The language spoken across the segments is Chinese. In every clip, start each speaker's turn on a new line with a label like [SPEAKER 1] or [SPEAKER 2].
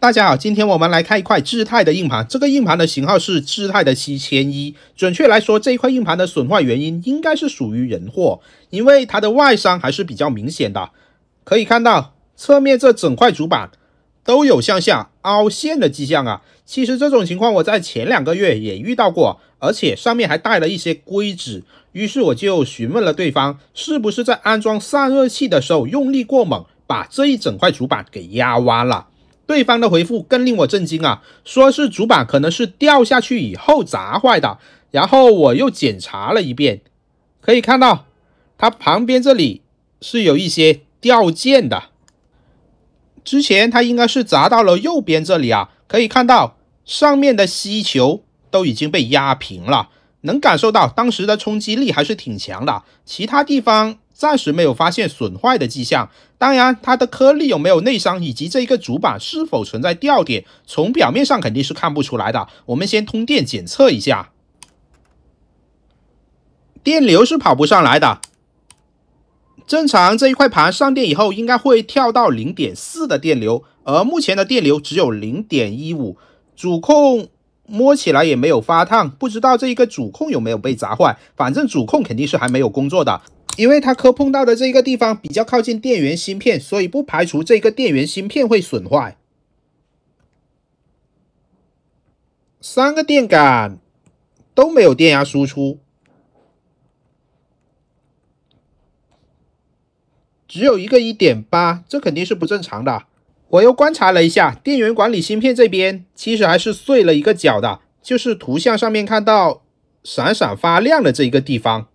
[SPEAKER 1] 大家好，今天我们来看一块智泰的硬盘，这个硬盘的型号是智泰的七千一。准确来说，这一块硬盘的损坏原因应该是属于人祸，因为它的外伤还是比较明显的。可以看到侧面这整块主板都有向下凹陷的迹象啊。其实这种情况我在前两个月也遇到过，而且上面还带了一些硅脂。于是我就询问了对方，是不是在安装散热器的时候用力过猛，把这一整块主板给压弯了。对方的回复更令我震惊啊，说是主板可能是掉下去以后砸坏的。然后我又检查了一遍，可以看到它旁边这里是有一些掉件的。之前它应该是砸到了右边这里啊，可以看到上面的吸球都已经被压平了，能感受到当时的冲击力还是挺强的。其他地方。暂时没有发现损坏的迹象，当然它的颗粒有没有内伤，以及这一个主板是否存在掉点，从表面上肯定是看不出来的。我们先通电检测一下，电流是跑不上来的。正常这一块盘上电以后，应该会跳到零点四的电流，而目前的电流只有零点一五，主控摸起来也没有发烫，不知道这一个主控有没有被砸坏，反正主控肯定是还没有工作的。因为它磕碰到的这个地方比较靠近电源芯片，所以不排除这个电源芯片会损坏。三个电感都没有电压输出，只有一个一点八，这肯定是不正常的。我又观察了一下电源管理芯片这边，其实还是碎了一个角的，就是图像上面看到闪闪发亮的这一个地方。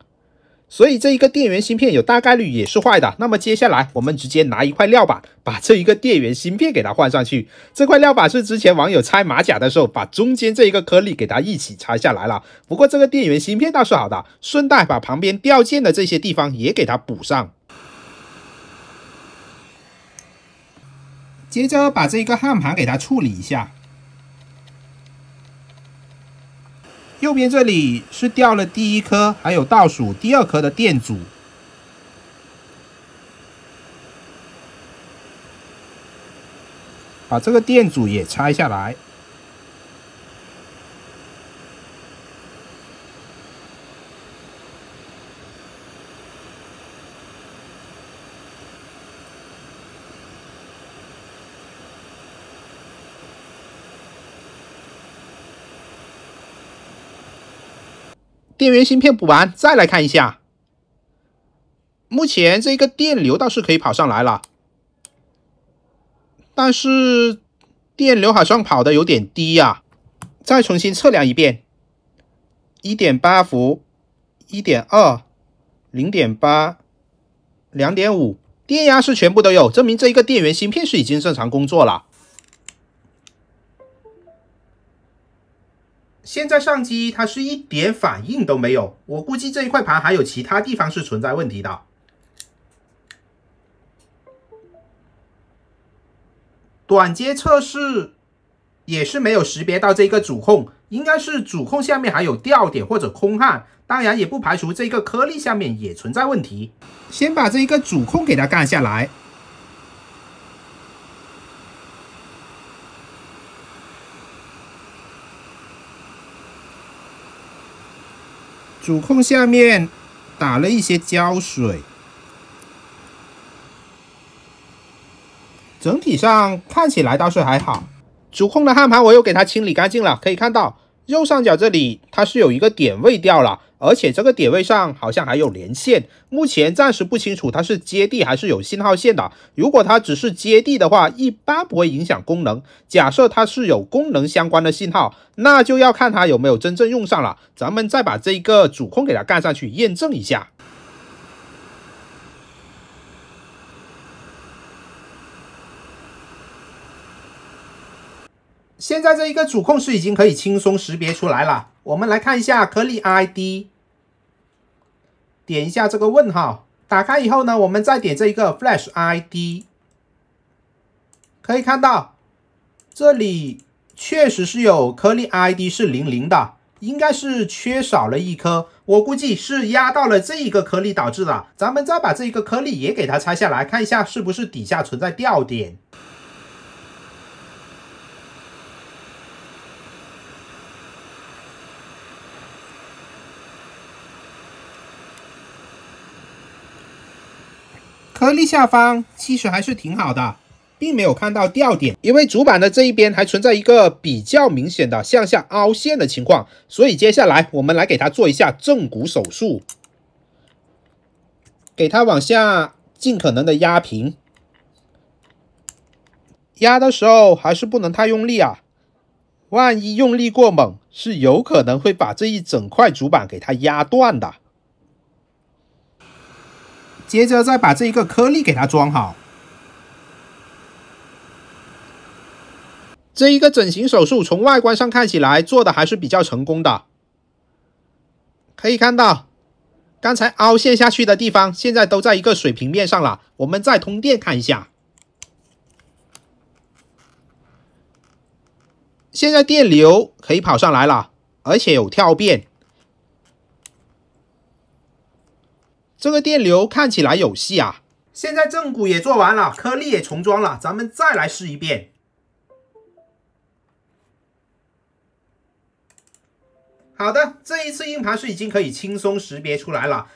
[SPEAKER 1] 所以这一个电源芯片有大概率也是坏的。那么接下来我们直接拿一块料板，把这一个电源芯片给它换上去。这块料板是之前网友拆马甲的时候，把中间这一个颗粒给它一起拆下来了。不过这个电源芯片倒是好的，顺带把旁边掉件的这些地方也给它补上。接着把这一个焊盘给它处理一下。右边这里是掉了第一颗，还有倒数第二颗的电阻，把这个电阻也拆下来。电源芯片补完，再来看一下。目前这个电流倒是可以跑上来了，但是电流好像跑的有点低呀。再重新测量一遍，一点八伏，一点二，零点八，两点五，电压是全部都有，证明这一个电源芯片是已经正常工作了。现在上机，它是一点反应都没有。我估计这一块盘还有其他地方是存在问题的。短接测试也是没有识别到这个主控，应该是主控下面还有掉点或者空焊。当然也不排除这个颗粒下面也存在问题。先把这一个主控给它干下来。主控下面打了一些胶水，整体上看起来倒是还好。主控的焊盘我又给它清理干净了，可以看到右上角这里它是有一个点位掉了。而且这个点位上好像还有连线，目前暂时不清楚它是接地还是有信号线的。如果它只是接地的话，一般不会影响功能。假设它是有功能相关的信号，那就要看它有没有真正用上了。咱们再把这一个主控给它干上去验证一下。现在这一个主控是已经可以轻松识别出来了。我们来看一下颗粒 ID，点一下这个问号，打开以后呢，我们再点这一个 Flash ID，可以看到这里确实是有颗粒 ID 是零零的，应该是缺少了一颗，我估计是压到了这一个颗粒导致的。咱们再把这一个颗粒也给它拆下来看一下，是不是底下存在掉点。颗粒下方其实还是挺好的，并没有看到掉点。因为主板的这一边还存在一个比较明显的向下凹陷的情况，所以接下来我们来给它做一下正骨手术，给它往下尽可能的压平。压的时候还是不能太用力啊，万一用力过猛，是有可能会把这一整块主板给它压断的。接着再把这一个颗粒给它装好。这一个整形手术从外观上看起来做的还是比较成功的，可以看到刚才凹陷下去的地方现在都在一个水平面上了。我们再通电看一下，现在电流可以跑上来了，而且有跳变。这个电流看起来有戏啊！现在正骨也做完了，颗粒也重装了，咱们再来试一遍。好的，这一次硬盘是已经可以轻松识别出来了。